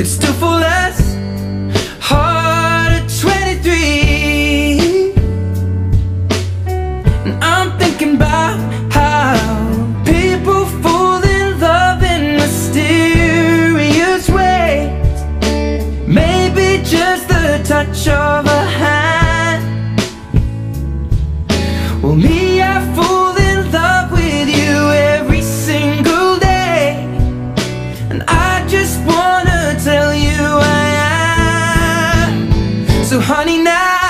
could still fall less hard at 23. And I'm thinking about how people fall in love in mysterious ways. Maybe just the touch of So, honey, now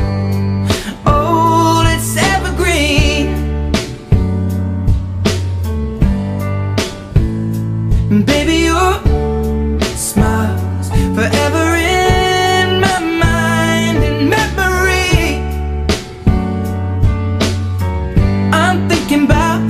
Baby, your smile's forever in my mind and memory. I'm about